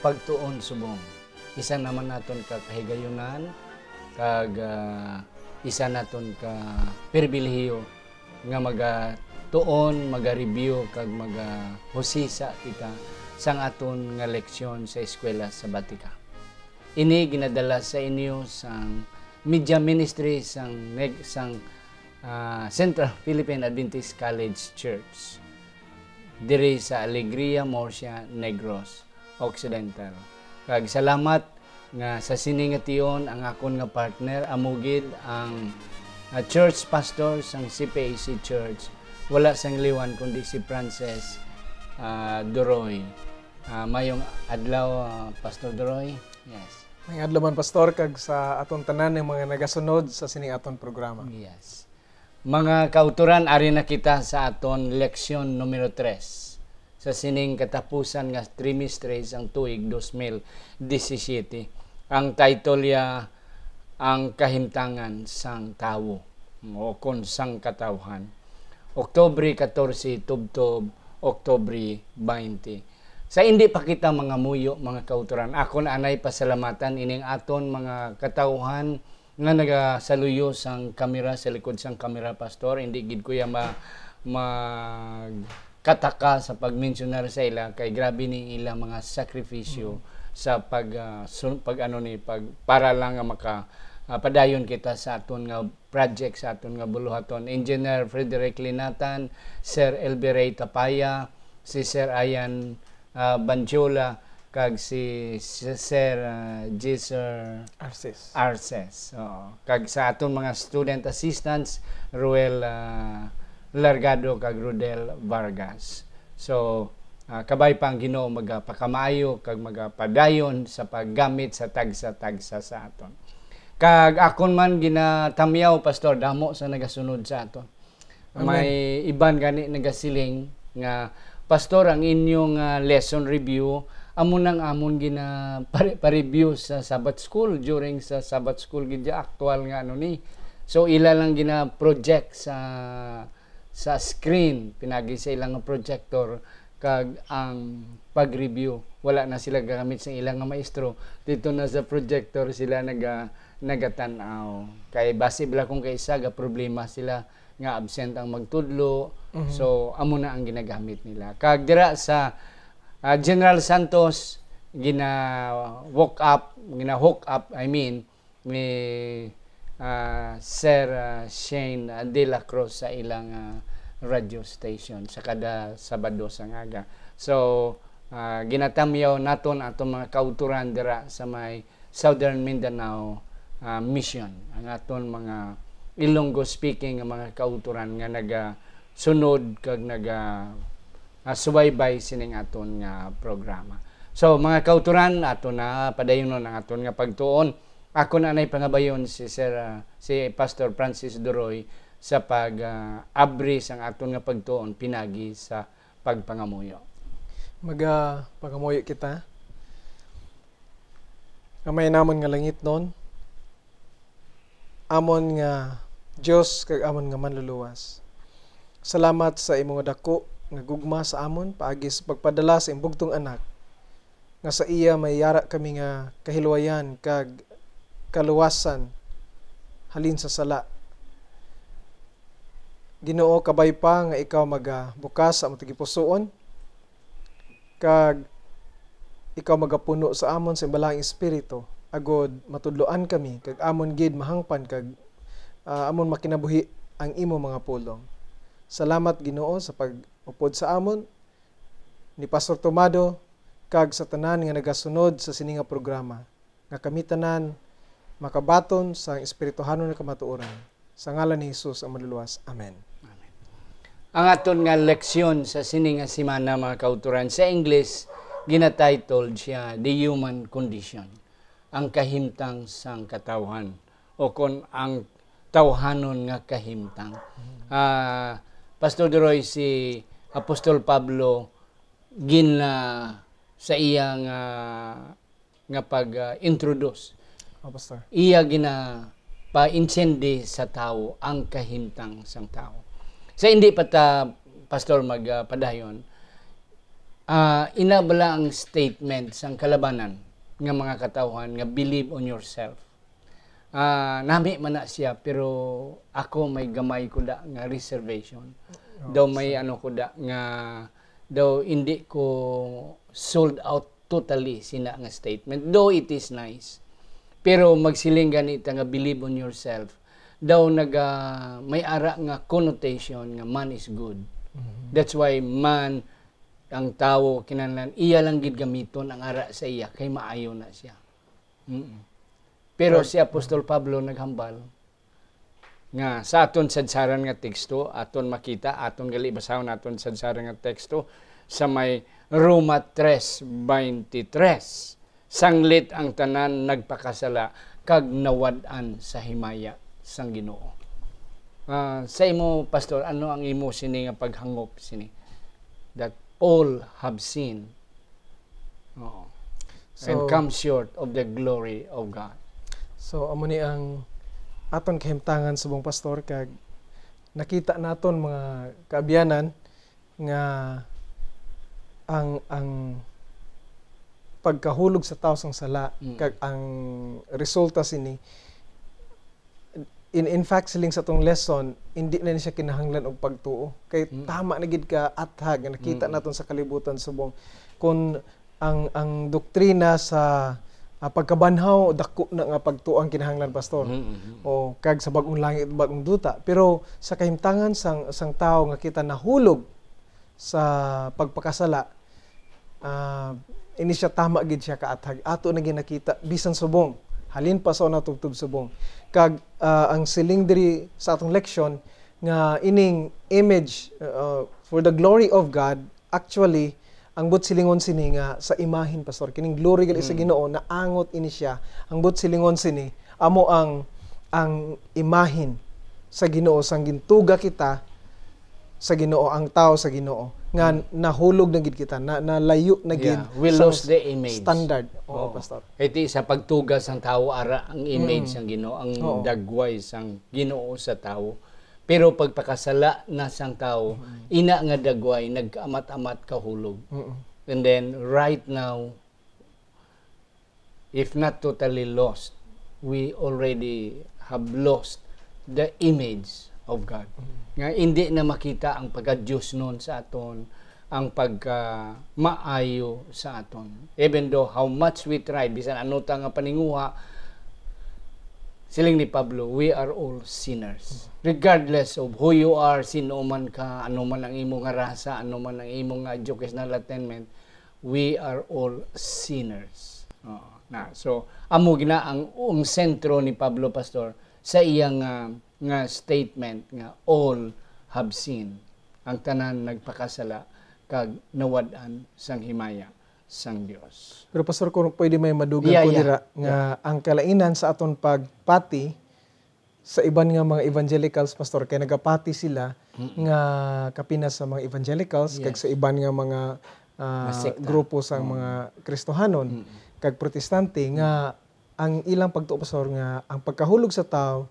pagtuon subong isa naman naton ka kahigayunan kag ah, isa naton ka perbilhiyo nga maga tuon maga-review kag maga husisa kita sang aton nga leksyon sa eskwela sa Batika. Ini ginadala sa inyo sang media ministry sang neg sang ah, Central Philippine Adventist College Church. Diri sa Alegria Murcia Negros Occidental. Kag salamat nga sa siningation ang akon nga partner amugid ang ah, church pastor sang CPAC Church wala sang liwan kundi si Frances ah, Doroy. Ah, mayong adlaw ah, Pastor Doroy. Yes. May adlaman pastor kag sa aton tanan ng mga nagasunod sa sining aton programa. Yes. Mga kauturan, ari na kita sa aton leksyon numero 3 sa sining katapusan nga trimestre ang tuig 2017. Ang title ya ang kahimtangan sang tawo o kon sang katawhan. Oktobre 14 tubtob Oktobre 20. Sa hindi pa kita mga muyo, mga kauturan, ako na anay pasalamatan ining aton mga katauhan nga nagasaluyo sang kamera sa likod sang kamera pastor hindi gid ko ya ma mag kataka sa pagmensionar sa ila kay grabe ni ila mga sakripisyo sa pag ah, sun- pag ano ni pag para lang nga maka ah, padayon kita sa aton nga project sa aton nga buluhaton engineer Frederick Linatan Sir Elberay Tapaya si Sir Ayan ah, Banjola kag si, si Sir uh, Sir Arsis. Arces. Oo. Kag sa aton mga student assistants, Ruel ah, Largado kag Rodel Vargas. So, ah, kabay pa ang Ginoo magapakamayo kag magapadayon sa paggamit sa tagsa-tagsa sa aton. Kag akon man ginatamyaw pastor damo sa nagasunod sa aton. May iban gani nagasiling nga pastor ang inyong ah, lesson review amo nang amon gina pare- pa-review sa Sabbath school during sa Sabbath school gid actual nga ano ni. So ila lang gina project sa sa screen. Pinagi sa ilang projector kag ang pag-review. Wala na sila gagamit sa ilang nga maestro. Dito na sa projector sila naga nagatan-aw. Kay base bala kung kay isa ga problema sila nga absent ang magtudlo. So amo na ang ginagamit nila. Kag dira sa ah, General Santos gina woke up gina hook up I mean ni ah, Sir ah, Shane De La Cruz sa ilang ah, radio station sa kada Sabado sa ngaga. So ah, ginatamyaw naton atong mga kauturan dira sa may Southern Mindanao ah, mission ang aton mga Ilonggo speaking mga kauturan nga naga sunod kag naga uh, subaybay sining aton nga programa. So mga kauturan ato na padayon ang aton nga pagtuon. Ako na nay pangabayon si Sir ah, si Pastor Francis Doroy sa pag ah, abri sang aton nga pagtuon pinagi sa pagpangamuyo. Maga pagamoy kita. Amay namon nga langit nun. Amon nga Dios kag amon nga manluluwas. Salamat sa imong dako nga gugma sa amon paagi sa pagpadala sa imbugtong anak nga sa iya may yara kami nga kahilwayan kag kaluwasan halin sa sala. Ginoo kabay pa nga ikaw maga bukas sa among tigipusoon kag ikaw magapuno sa amon sa imbalang espiritu agod matudloan kami kag amon gid mahangpan kag ah, amon makinabuhi ang imo mga pulong. Salamat Ginoo sa pag-upod sa amon ni Pastor Tomado kag sa tanan nga nagasunod sa sini nga programa nga kami tanan makabaton sa espirituhanon nga kamatuoran. Sa ngalan ni Hesus ang maluluwas. Amen. Ang aton nga leksyon sa sini nga simana mga kauturan sa English ginatitled siya The Human Condition. Ang kahimtang sang katawhan o kon ang tawhanon nga kahimtang. Ah, Pastor Deroy si Apostol Pablo gina sa iya nga nga pag-introduce Oh, Pastor. iya gina pa-insendi sa tao ang kahimtang sang tao. Sa hindi pa ta pastor magpadayon, ah inabala ang statement sang kalabanan nga mga katawhan nga believe on yourself. Ah nami man na siya pero ako may gamay ko da nga reservation. daw may ano ko da nga daw hindi ko sold out totally sina nga statement. Though it is nice. Pero magsiling ganita nga believe on yourself. Daw naga may ara nga connotation nga man is good. That's why man ang tao kinahanglan iya lang gid gamiton ang ara sa iya kay maayo na siya. Mm-mm. Pero si Apostol Pablo naghambal nga sa aton sadsaran nga teksto aton makita aton gali basahon aton sadsaran nga teksto sa may Roma 3:23 sanglit ang tanan nagpakasala kag nawad-an sa himaya sang Ginoo. Ah, sa imo pastor ano ang imo sini nga paghangop sini that all have sinned Oo. and So- come short of the glory of God. So amo ni ang aton kahimtangan subong pastor kag nakita naton mga kaabyanan nga ang ang pagkahulog sa tao sang sala Mm. kag ang resulta sini in in fact siling sa tong lesson hindi na ni siya kinahanglan og pagtuo kay Mm. tama na gid ka athag nakita Mm. naton sa kalibutan subong kung ang ang doktrina sa ah, pagkabanhaw dako na nga pagtuo ang kinahanglan pastor Mm-mm. o kag sa bagong langit bagong duta pero sa kahimtangan sang sang tao nga kita nahulog sa pagpakasala ah ini siya tama gid siya kaathag ato na ginakita bisan subong. Halin pa sa una tugtog subong. Kag ah, ang siling diri sa atong leksyon nga ining image uh, for the glory of God actually ang but silingon sini nga sa imahin pastor. Kining glory gali sa Ginoo na angot ini siya. Ang but silingon sini amo ang ang imahin sa Ginoo. Sang gintuga kita sa Ginoo ang tao sa Ginoo nga nahulog na gid kita na nalayo na gid Yeah, we sa lost the image. standard oo Oo. pastor Iti sa pagtugas ng tao ara ang image ng Ginoo, ang Oo. dagway sang Ginoo sa tao. Pero pagpakasala na sang tao, ina nga dagway nagkaamat-amat kahulog. Mm-mm. And then right now if not totally lost, we already have lost the image of God. Nga hindi na makita ang pagka-Diyos noon sa aton, ang pagka maayo sa aton. Even though how much we tried, bisan ano ta nga paninguha, siling ni Pablo, we are all sinners. Regardless of who you are, sino man ka, ano man ang imong nga rasa, ano man ang imong nga educational attainment, we are all sinners. Oo, na. So, amo gina ang ang sentro ni Pablo Pastor sa iyang nga, nga statement nga all have sinned. Ang tanan nagpakasala kag nawad-an sang himaya sang Dios. Pero pastor kung pwede may madugan Yeah, ko yeah. dira nga ang kalainan sa aton pagpati sa iban nga mga evangelicals pastor kay nagapati sila nga kapinas sa mga evangelicals kag Yes. sa iban nga mga sekta. grupo sa mga Kristohanon kag protestante nga ang ilang pagtuo pastor nga ang pagkahulog sa tao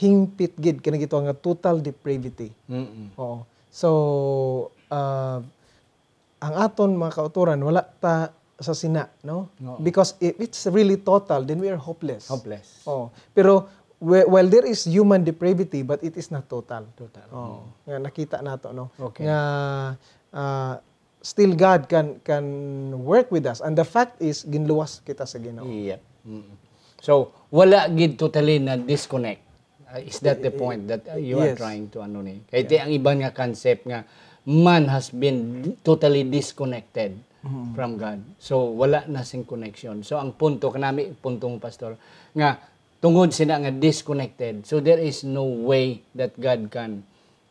hingpit gid kani gito nga total depravity. Mm-mm. Oo. So, ah, ang aton mga kauturan, wala ta sa sina, no? Oo. Because if it's really total, then we are hopeless. Hopeless. Oo. Pero, while there is human depravity, but it is not total. Total. Oo. Nga nakita nato, no? Okay. Nga, ah, still God can can work with us. And the fact is, ginluwas kita sa Ginoo. Yep. Mm. So, wala gid totally na disconnect. Uh, is that the point that uh, you are Yes. trying to ano ni? Kaya iti ang iba nga concept nga man has been totally disconnected Mm-hmm. from God. So wala na sing connection. So ang punto kanami puntong pastor nga tungod sila nga disconnected. So there is no way that God can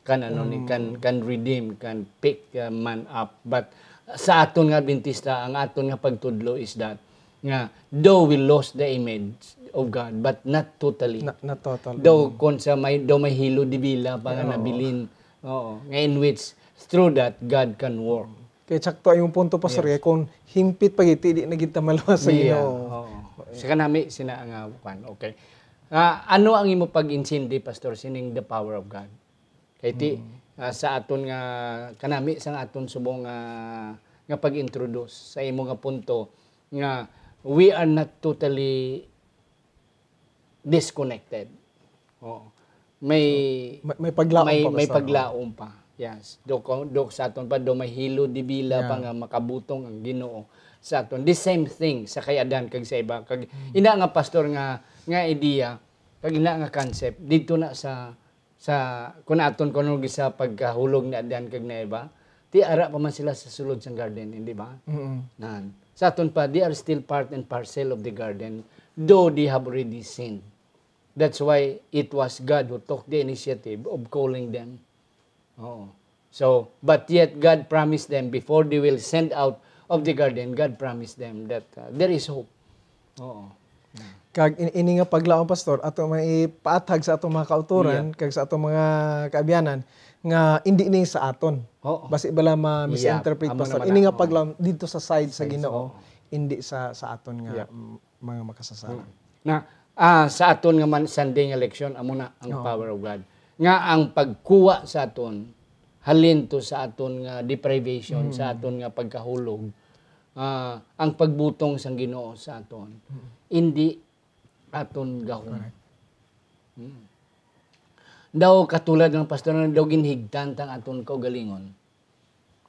kan ano ni can Mm. can redeem, can pick uh, man up. But sa aton nga Adventista, ang aton nga pagtudlo is that nga though we lost the image of God but not totally. Na, na total. Though kung sa may daw may hilo di bila pa nga nabilin. Oo. Nga in which through that God can work. Kaya sakto yung punto pastor kay kung hingpit pa gid di na gid ta maluwas sa Yeah, Ginoo. oo. Sa kanami sina nga kwan. Okay. Ah, ano ang imo pag-insindi pastor sining the power of God? Kay ti ah, sa aton nga kanami sa aton subong nga nga pag-introduce sa imo nga punto nga we are not totally disconnected. Oo. May May, may paglaom may, pa, may Pastor. paglaom pa. Yes. Do ko do sa aton pa do may hilo di bila Yeah. pa nga makabutong ang Ginoo sa aton. The same thing sa kay Adan kag sa iba kag ina nga pastor nga nga idea kag ina nga concept dito na sa sa kun aton kuno sa pagkahulog ni Adan kag na iba ti ara pa man sila sa sulod sang garden, hindi ba? Mm-mm. Nan. Sa aton pa, they are still part and parcel of the garden, though they have already sinned. That's why it was God who took the initiative of calling them. Oo. So, but yet God promised them before they will send out of the garden, God promised them that uh, there is hope. Oo. Kag in- ini nga paglaom pastor ato may paatag sa atong mga kauturan kag sa atong mga kaabyanan nga hindi ni sa aton Oo. basi bala ma misinterpret Yeah, pastor ini nga paglaom dito sa side sa Ginoo oo. hindi sa sa aton nga Yeah. mm, mga makasasala Na ah, sa aton nga man Sunday nga leksyon amo na ang power of God. Nga ang pagkuha sa aton halin to sa aton nga deprivation, sa aton nga pagkahulog. Ah, ang pagbutong sang Ginoo sa aton. Hindi aton gahom. Mm. Daw katulad ng pastor na daw ginhigtan tang aton kaugalingon.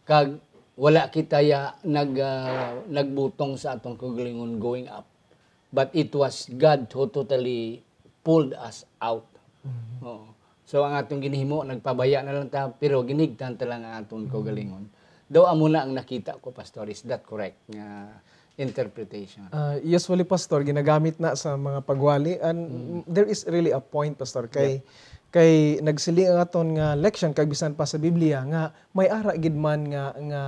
Kag wala kita ya nag ah, nagbutong sa atong kaugalingon going up. But it was God who totally pulled us out. Oo. So ang atong ginhimo nagpabaya na lang ta pero ginigtan ta lang ang atong kaugalingon. Daw amo na ang nakita ko pastor is that correct nga interpretation. Uh, usually pastor ginagamit na sa mga pagwali and Mm. there is really a point pastor kay kay nagsiling ang aton nga leksyon kag bisan pa sa Biblia nga may ara gid man nga nga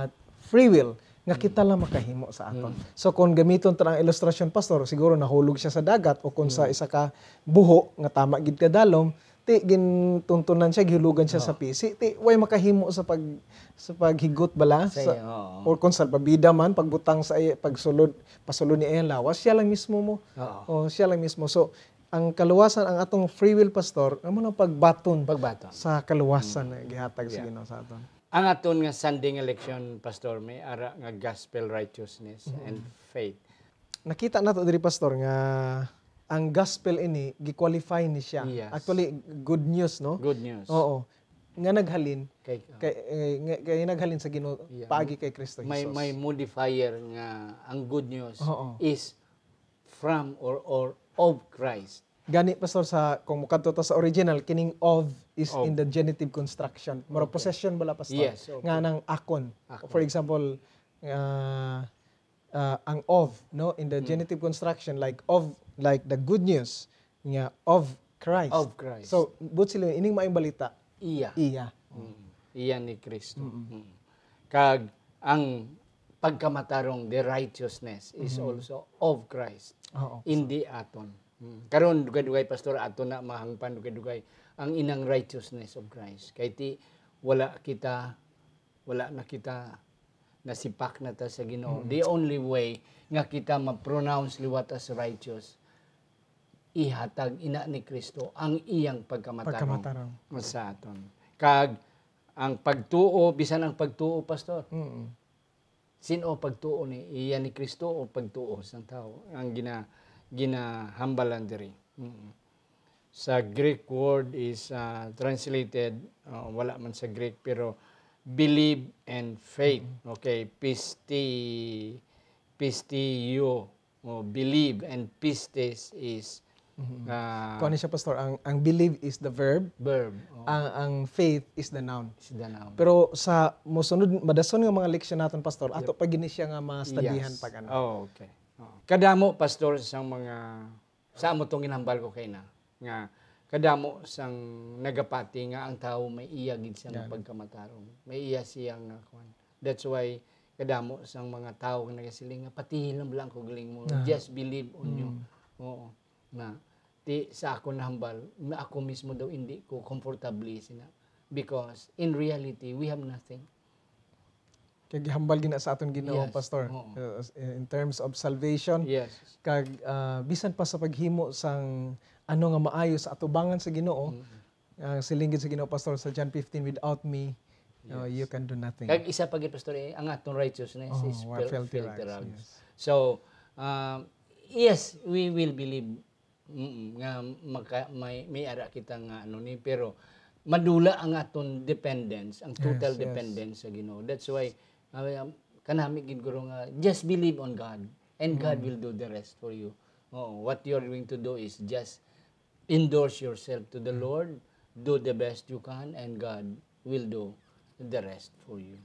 free will nga kita lang makahimo sa aton. Mm. So kung gamiton ta ang illustration pastor siguro nahulog siya sa dagat o kung Mm. sa isa ka buho nga tama gid ka dalom ti gintuntunan siya gihulugan siya sa pisi ti way makahimo sa pag sa paghigot bala Say, sa, oo. or kung sa pabida man pagbutang sa pagsulod pasulod ni iyang lawas siya lang mismo mo Oo. o siya lang mismo so ang kaluwasan ang atong free will pastor amo na pagbaton Pagbato. sa kaluwasan na gihatag sa Ginoo sa aton Ang aton nga Sunday nga leksyon pastor may ara nga gospel righteousness and faith. nakita nato diri pastor nga ang gospel ini gi-qualify ni siya Yes. actually good news no Good news. oo nga naghalin Kay, kay, eh, nga- kay naghalin sa Ginoo Yeah. paagi kay Kristo may Jesus may modifier nga ang good news Oo. is from or or of Christ. Gani pastor sa kung mukadto ta sa original kining of is Of. in the genitive construction. Mura possession bala pastor. Yes, okay. Nga nang akon. Akon. For example, uh, uh, ang of no in the genitive construction like of like the good news nga of Christ. Of Christ. So but sila ining maayong balita iya. iya. Mm. Iya ni Kristo. Mm. Kag ang pagkamatarong the righteousness is also of Christ. Oo. Hindi aton. Mm. Karon dugay-dugay pastor ato na mahangpan dugay-dugay ang inang righteousness of Christ. Kay ti wala kita wala na kita nasipak na ta sa Ginoo. The only way nga kita ma-pronounce liwat as righteous ihatag ina ni Kristo ang iyang pagkamatarong Pagkamatarong. sa aton. Kag ang pagtuo bisan ang pagtuo pastor. Mm. Sino pagtuo ni iya ni Kristo o pagtuo sang tao ang gina ginahambalan diri. Mm. Sa Greek word is uh, translated uh, wala man sa Greek pero believe and faith. Okay, pisti pistio o believe and pistes is uh, Kuan ni siya pastor ang ang believe is the verb, verb. Oh, ang ang faith is the noun. is the noun. Pero sa mosunod madason nga mga leksyon naton pastor, ato pa gini siya nga ma-studyhan Yes. pag ano. Oh, okay. Oo. Kadamo pastor sang mga sa amo tong ginhambal ko kay na nga kadamo sang nagapati nga ang tao may iya gid siyang pagkamatarong. May iya siyang nga kuan. That's why kadamo sang mga tao nga nagasiling nga patihin lang ko galing mo. Just believe on you. Oo. Na ti sa ako nahambal, na ako mismo daw hindi ko comfortably sina because in reality we have nothing. Kay gihambal gina sa aton Ginoo Yes. pastor Oo. Uh, in terms of salvation Yes. kag ah, bisan pa sa paghimo sang ano nga maayo sa atubangan sa Ginoo Mm-hmm. uh, silingid sa Ginoo pastor sa John 15 without me Oh, you can do nothing. Kag isa pa gid pastor eh, ang atong righteousness Oh, is filthy filthy rags, rags. yes. So, um, yes, we will believe mm, nga maka, may may ara kita nga ano ni pero madula ang aton dependence, ang total Yes, yes. dependence sa Ginoo. That's why uh, kanami gid guro nga just believe on God and God Mm. will do the rest for you. Oh, what you're going to do is just endorse yourself to the Lord, do the best you can and God will do the rest for you.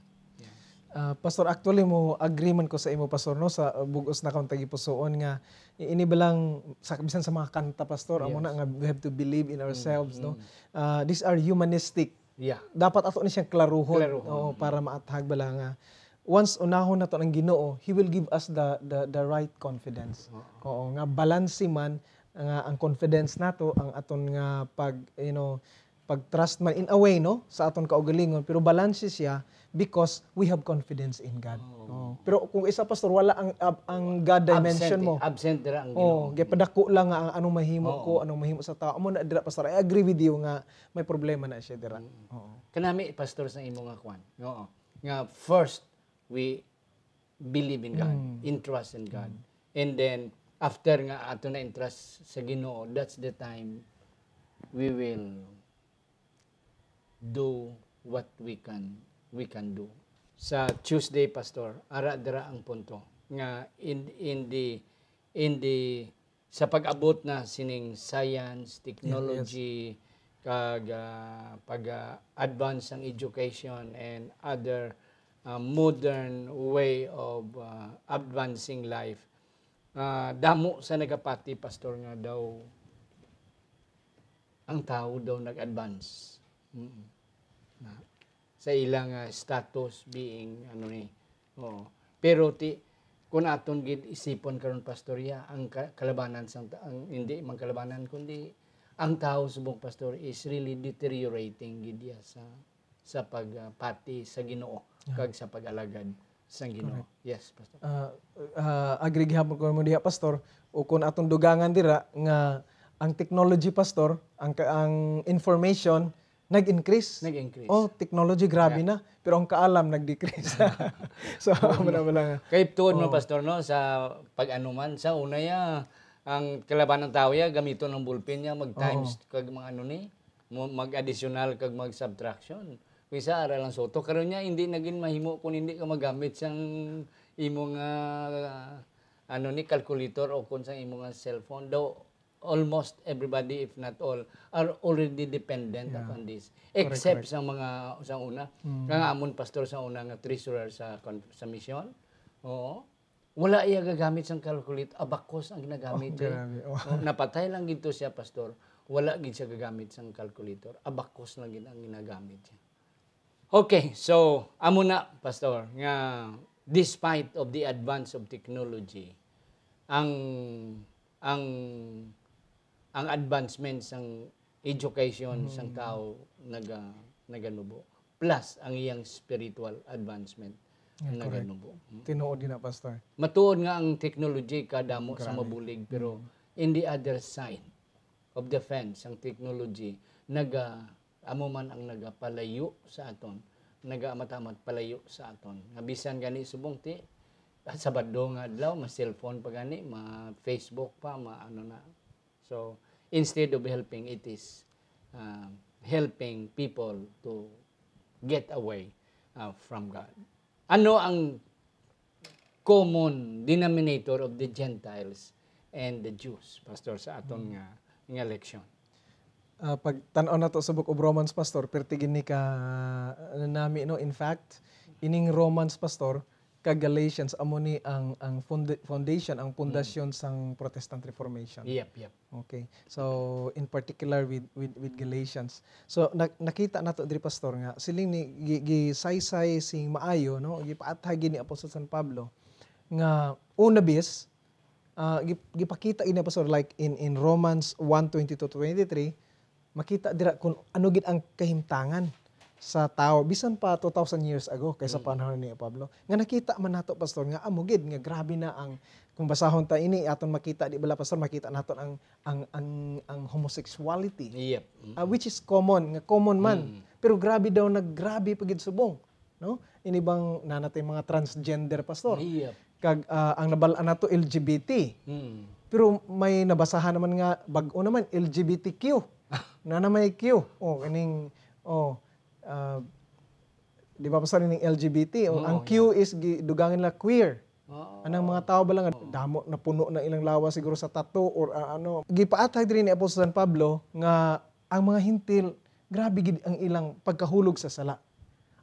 Ah, pastor, actually mo agreement ko sa imo pastor no sa uh, bugos na kang tagipusoon nga ini balang sa bisan sa mga kanta pastor amo na nga we have to believe in ourselves no. Ah, these are humanistic. Yeah. Dapat ato ni siyang klaruhon, Klaruhon. Oo, para maathag bala nga once unahon nato ng Ginoo, he will give us the the the right confidence. Oo, nga balance man nga ang confidence nato ang aton nga pag you know pag trust man in a way no sa aton kaugalingon pero balance siya because we have confidence in God. Oo. Pero kung isa pastor wala ang ab- ang God dimension absent, mo. eh. Absent dira ang Oh, Ginoo. gipadako lang nga ang anong mahimo ko, anong mahimo sa tao. Amo na dira pastor. I agree with you nga may problema na siya dira. Oo. Kanami pastor sa imo nga kwan. Oo. Nga first we believe in God, in trust in God. And then after nga ato na interest sa Ginoo, that's the time we will do what we can we can do. Sa Tuesday pastor, ara dira ang punto nga in in the in the sa pag-abot na sining science, technology, kag ah, pag ah, advance ang education and other ah, modern way of ah, advancing life. Ah, damo sa nagapati pastor nga daw ang tao daw nag-advance. Mm. Sa ilang ah, status being ano ni. Oo. Pero ti kung aton gid isipon karon pastorya ang ka- kalabanan sang ang hindi man kalabanan kundi ang tao subong pastor is really deteriorating gid ya sa sa pagpati sa Ginoo kag sa pag-alagad sa Ginoo. Yes, pastor. uh, uh, agree gihapon ko mo diha pastor o kung atong dugangan dira nga ang technology pastor ang ang information nag-increase? Nag-increase. oh technology grabe na. Pero ang kaalam nag-decrease. So wala wala. Nga Kay tuod mo pastor no sa pag-ano man sa una ya ang kalaban ng tao ya gamito ng ballpen niya mag times kag mga ano ni mo- mag additional kag mag subtraction. Kaysa ara lang soto. Karon niya hindi naging mahimo kung hindi ka magamit sang imong ah, ano ni calculator o kung sa imong nga cellphone. Daw almost everybody if not all are already dependent upon this. Except sa mga sa una. Nga amon pastor sa una nga treasurer sa sa mission. Oo. Wala iya gagamit sang calculator abakos ang ginagamit niya grabe. Oh. Napatay lang gito siya pastor. Wala gid siya gagamit sang calculator. Abakos lang gid ang ginagamit niya okay so amo na pastor nga despite of the advance of technology ang ang ang advancement sang education sang tao naga naganubo. Plus ang iyang spiritual advancement naganubo. Tinuod din na pastor. Matuod nga ang technology kadamo sa mabulig pero in the other side of the fence ang technology naga amo man ang nagapalayo sa aton naga matamat palayo sa aton. Nga bisan gani subong ti at sabado nga adlaw ma cellphone pa gani ma Facebook pa ma ano na so instead of helping it is uh, helping people to get away uh, from God. Ano ang common denominator of the Gentiles and the Jews, pastor, sa aton nga nga leksyon. Ah, pag tan-aw na to sa book of Romans pastor pertigin ni ka uh, nami no? In fact ining Romans pastor kag Galatians amo ni ang ang founda- foundation ang pundasyon sang Protestant Reformation. Yep, yep. Okay. So in particular with with with Galatians. So na, nakita nato diri pastor nga siling ni gi- gisaysay sing maayo no gipaathay ni Apostol San Pablo nga una bis gip- gipakita ini pastor like in in Romans 1:22 to 23 makita dira kung ano gid ang kahimtangan sa tao bisan pa 2000 years ago kaysa panahon ni Pablo nga nakita man nato pastor nga amo gid nga grabe na ang kung basahon ta ini aton makita di bala pastor makita naton ang ang ang, ang homosexuality. Yep. Mm. Ah, which is common nga common man. Pero grabe daw naggrabe pagid subong no? Ini bang nanatay mga transgender pastor? Yep. kag ah, ang nabal-an nato LGBT Mm. pero may nabasahan naman nga bag-o naman LGBTQ na na may Q. Oh kaning oh ah, di ba pastor ning LGBT oh, ang Q is gi- dugangin la queer Oo. Anang mga tao ba lang damo na puno na ilang lawas siguro sa tato or ah, ano. Gipaatay diri ni Apostol San Pablo nga ang mga hintil grabe gid ang ilang pagkahulog sa sala.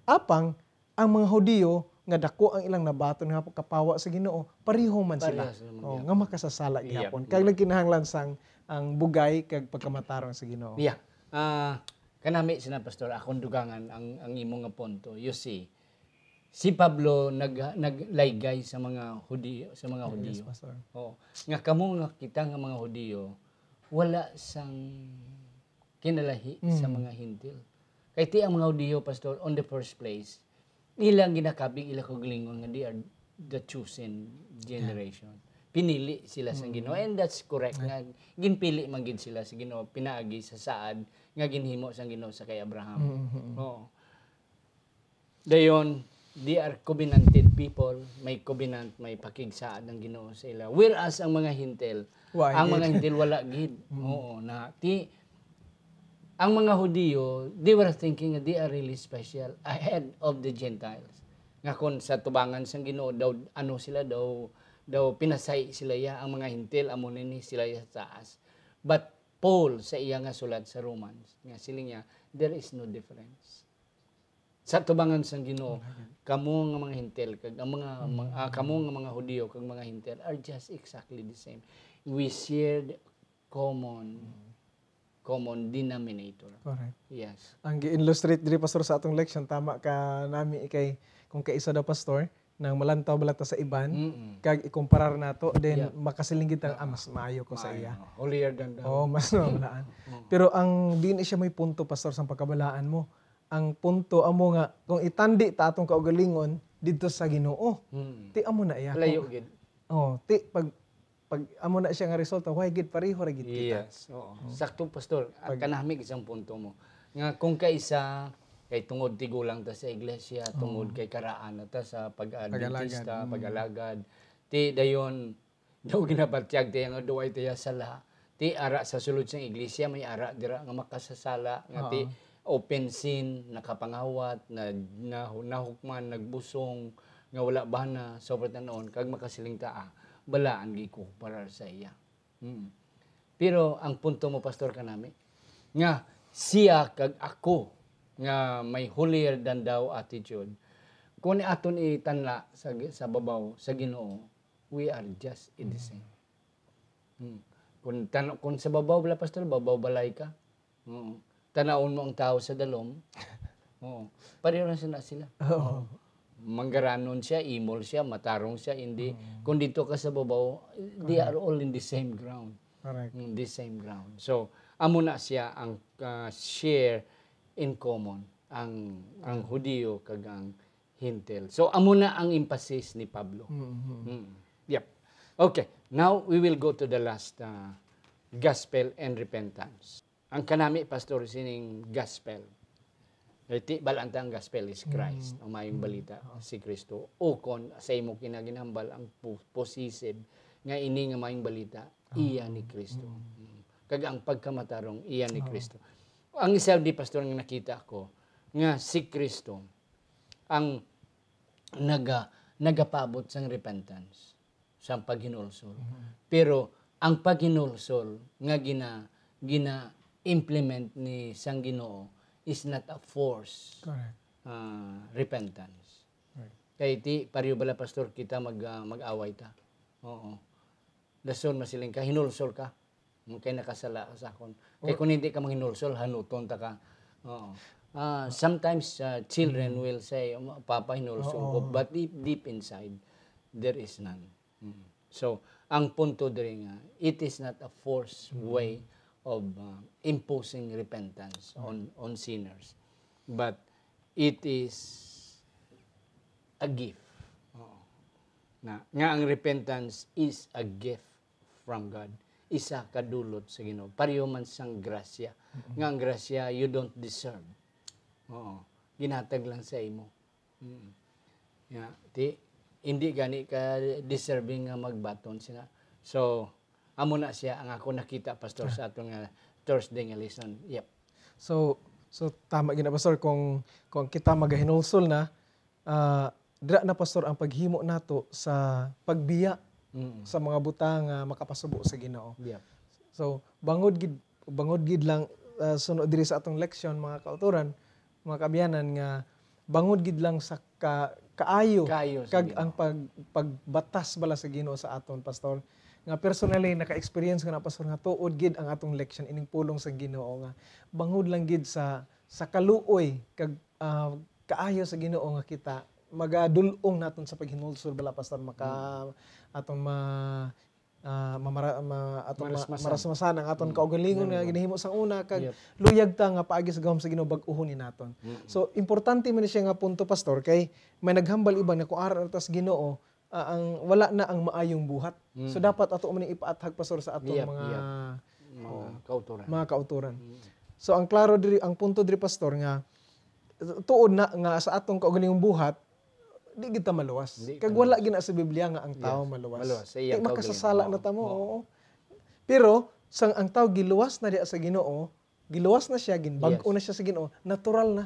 Apang ang mga Hudiyo nga dako ang ilang nabaton nga kapawa sa Ginoo, pareho man sila. Pareho Oh, nga makasasala Yeah. gyapon. Kag lang kinahanglan sang ang bugay kag pagkamatarong sa Ginoo. Yeah. Ah, kanami sina pastor akong dugangan ang ang imong nga punto. You see, si Pablo nag naglaygay sa mga Hudiyo, sa mga Hudiyo. Pastor. Oo. Nga kamo nga kita nga mga Hudiyo, wala sang kinalahi sa mga hintil. Kay ti ang mga Hudiyo, pastor, on the first place, ilang ginakabing ila kog lingon nga they are the chosen generation. Pinili sila sa Ginoo and that's correct nga ginpili man gid sila sa Ginoo pinaagi sa saad nga ginhimo sa Ginoo sa kay Abraham. Oo. Dayon, they are covenanted people, may covenant, may pakigsaad ng Ginoo sa ila. Whereas ang mga hintel, Why, ang mga hintel wala gid. Oo, na ti ang mga Hudiyo, they were thinking that they are really special ahead of the Gentiles. Nga kung sa tubangan sang Ginoo daw ano sila daw daw pinasay sila ya ang mga hintil amo ni sila ya sa taas. But Paul sa iya nga sulat sa Romans, nga siling niya, there is no difference sa tubangan sang Ginoo kamo nga mga hintel kag ang mga, mga ah, kamo nga mga Hudiyo kag mga hintel are just exactly the same we shared common common denominator Correct. yes Ang gi-illustrate diri pastor sa atong lection tama ka nami ikay kung kaisa daw pastor nang malantaw balata sa iban mm kag ikumparar nato then makasilingid ang ah, mas maayo ko sa iya. holier than thou Oh, mas mabalaan. Pero ang din siya may punto pastor sa pagkabalaan mo. Ang punto amo nga kung itandi ta atong kaugalingon didto sa Ginoo. mm Ti amo na iya. layo gid Oh, ti pag pag amo na siya nga resulta, why gid pareho ra gid kita. yes oo sakto pastor ang kanami isang punto mo nga kung kaisa kay tungod tigulang ta sa iglesia tungod kay karaan na ta sa pag-adventista pag-alagad ti dayon daw ginabatyag ti nga duway tiya sala ti ara sa sulod sa iglesia may ara dira nga makasasala nga ti open sin nakapangawat na, na nahukman nagbusong nga wala bana sobrang noon kag makasiling ta ah, balaan gi ko para sa iya. Mm. Pero ang punto mo pastor kanami nga siya kag ako nga may holier than thou attitude kung aton itanla sa sa babaw sa Ginoo we are just in the same. Mm. Kung tan kung sa babaw bala pastor babaw balay ka. Oo. Tanawon mo ang tao sa dalom. Oo. Pareho na sila sila. Oo. Manggaranon siya, imol siya, matarong siya, hindi. Kung dito ka sa babaw, they are all in the same ground. Correct. in the same ground. So, amo na siya ang uh, share in common ang ang Hudiyo kag ang Hintel. So, amo na ang emphasis ni Pablo. Mhm. Mm. Yep. Okay. Now we will go to the last uh, gospel and repentance. Ang kanami pastor sining gospel. Iti balanta ang gospel is Christ, ang mayong balita si Kristo. O kon sa imo kinaginhambal ang possessive nga ini nga mayong balita iya ni Kristo. Mm. Kag ang pagkamatarong iya ni Kristo. Ang isa di pastor nga nakita ko nga si Kristo ang naga nagapabot sang repentance sa paghinulsol. Pero ang paghinulsol nga gina gina implement ni sang Ginoo is not a force Correct. uh, repentance. Right. Kay ti pariyo bala pastor kita mag ah, mag-away ta. Oo. Dason masiling ka hinulsol ka. Mm, Kay nakasala ka sa akon. Kay kung hindi ka manghinulsol hanuton ta ka. Oo. Ah, sometimes uh, children will say, "Um, Papa hinulsol ko, but deep, deep inside there is none. Mm. So, ang punto diri nga, it is not a forced way of uh, imposing repentance on on sinners, but it is a gift. Oo. na nga ang repentance is a gift from God isa kadulot sa Ginoo. Pareho man sang grasya. Nga ang grasya you don't deserve. Oo. Ginhatag lang sa imo. Mm. yeah, ti hindi gani ka deserving nga magbaton sila. So amo na siya ang ako nakita pastor sa atong nga Thursday nga lesson. Yep. So, so tama gina pastor kung kung kita magahinulsol na ah, dira na pastor ang paghimo nato sa pagbiya mm. sa mga butang nga makapasubo sa Ginoo. yep So, bangod gid bangod gid lang ah, sunod diri sa atong leksyon mga kauturan, mga kabiyanan nga bangod gid lang sa ka, kaayo Kaayo sa kag ang pag pagbatas bala sa Ginoo sa aton pastor nga personally naka-experience ko na pastor nga tuod gid ang atong leksyon ining pulong sa Ginoo nga bangod lang gid sa sa kaluoy kag ah, kaayo sa Ginoo nga kita magadulong naton sa paghinulsol bala pastor maka atong ma ah, mamara, ma, atong ma, Marasmasan. marasmasan ang aton kaugalingon nga ginahimo sa una kag Yep. luyag ta nga paagi sa gahom sa Ginoo bag-uhon ni naton. So importante man siya nga punto pastor kay may naghambal iba na kung aral tas Ginoo ah, ang wala na ang maayong buhat. So dapat ato man ipaathag pastor sa atong Yep, mga mga kauturan mga kauturan. So ang klaro diri ang punto diri pastor nga tuod na nga sa atong kaugalingong buhat di kita maluwas. Di Kag wala gina sa Biblia nga ang tao Yes, maluwas. maluwas. Sa Di iyang makasasala na tamo. Oo. Pero sang ang tao giluwas na diya sa Ginoo, giluwas na siya, ginbag-o Yes. na siya sa Ginoo, natural na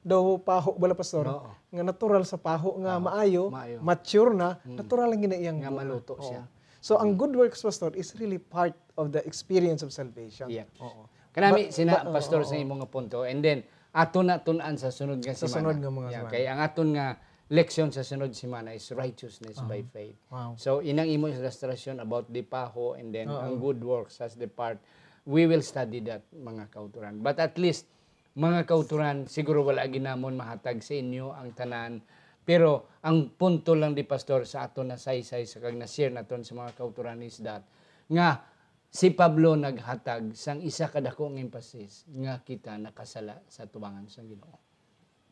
daw paho bala pastor Oo. nga natural sa paho nga maayo, maayo. mature na natural lang gina iyang Nga maluto Oo. siya. so ang good works pastor is really part of the experience of salvation Yep. oo Kanami Ba- sina ba- pastor oo, sa imong punto and then ato na tun-an sa sunod nga Sa semana. sunod nga mga Yeah, semana. kay ang aton nga leksyon sa sunod semana is righteousness by faith. Wow. So inang imo illustration about the paho and then ang good works as the part we will study that mga kauturan. But at least mga kauturan siguro wala ginamon mahatag sa inyo ang tanan pero ang punto lang di pastor sa aton na saysay sa kag na-share naton sa mga kauturan is that nga si Pablo naghatag sang isa kadakong emphasis nga kita nakasala sa tubangan sa Ginoo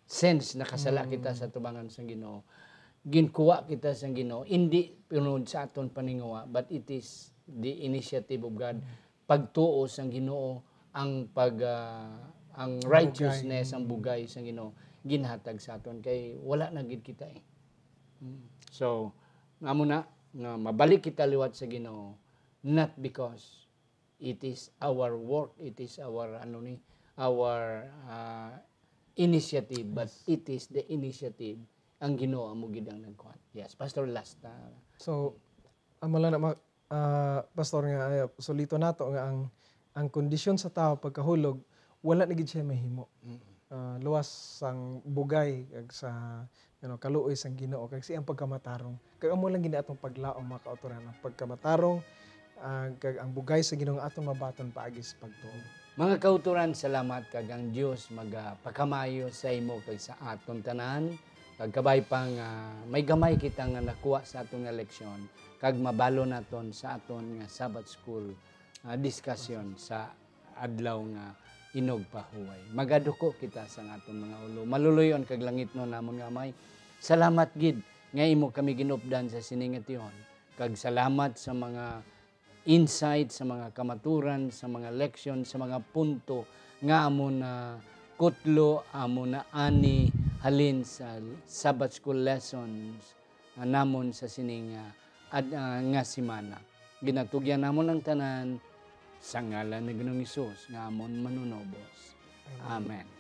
sense nakasala kita sa tubangan sa Ginoo. Ginkuha kita sa Ginoo. Hindi pinunod sa aton paningawa but it is the initiative of God. Pagtuo sa Ginoo ang pag ah, ang righteousness ang bugay sa Ginoo. Ginhatag sa aton. Kay wala na gid kita eh. Mm. so ngamo na nga mabalik kita liwat sa Ginoo not because it is our work it is our ano ni our ah, initiative but it is the initiative ang Ginoo mo gid ang nagkuhan yes pastor last na So, ang mala na ma- ah, pastor nga solito nato nga ang ang kondisyon sa tao pagkahulog wala na gid siya mahimo. Ah, luwas sang bugay kag sa you know, kaluoy sang Ginoo kag siyang pagkamatarong. Kag amo lang gini atong paglaom mga kautoran ang pagkamatarong ah, kag ang bugay sa Ginoo atong mabaton paagi sa pagtuo. Mga kauturan, salamat kag ang Dios magpakamayo sa imo kag sa aton tanan. Kag kabay pang ah, may gamay kita nga nakuha sa aton nga leksyon kag mabalo naton sa aton nga Sabbath school ah, discussion sa adlaw nga inog pahuway. Magaduko kita sa aton mga ulo. Maluluyon kag langit no namon nga may. Salamat gid nga imo kami ginupdan sa siningation. Kag salamat sa mga insight sa mga kamaturan, sa mga leksyon, sa mga punto nga amo na kutlo, amo na ani halin sa Sabbath School lessons nga namon sa sining ad, ah, nga simana. Ginatugyan namon ang tanan sa ngalan ni Ginoong Hesus nga amon manunobos. Amen.